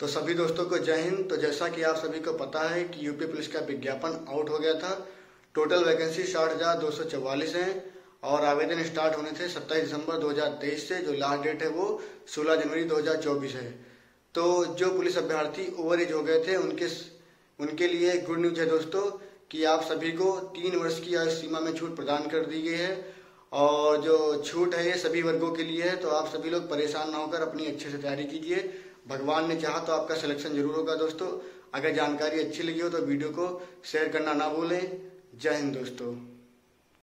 तो सभी दोस्तों को जय हिंद। तो जैसा कि आप सभी को पता है कि यूपी पुलिस का विज्ञापन आउट हो गया था। टोटल वैकेंसी साठ हज़ार दो सौ चौवालीस है और आवेदन स्टार्ट होने थे 27 दिसंबर 2023 से, जो लास्ट डेट है वो 16 जनवरी 2024 है। तो जो पुलिस अभ्यर्थी ओवर एज हो गए थे, उनके उनके लिए गुड न्यूज़ है दोस्तों कि आप सभी को तीन वर्ष की आयु सीमा में छूट प्रदान कर दी गई है और जो छूट है ये सभी वर्गों के लिए है। तो आप सभी लोग परेशान ना होकर अपनी अच्छे से तैयारी कीजिए। भगवान ने चाहा तो आपका सिलेक्शन ज़रूर होगा दोस्तों। अगर जानकारी अच्छी लगी हो तो वीडियो को शेयर करना ना भूलें। जय हिंद दोस्तों।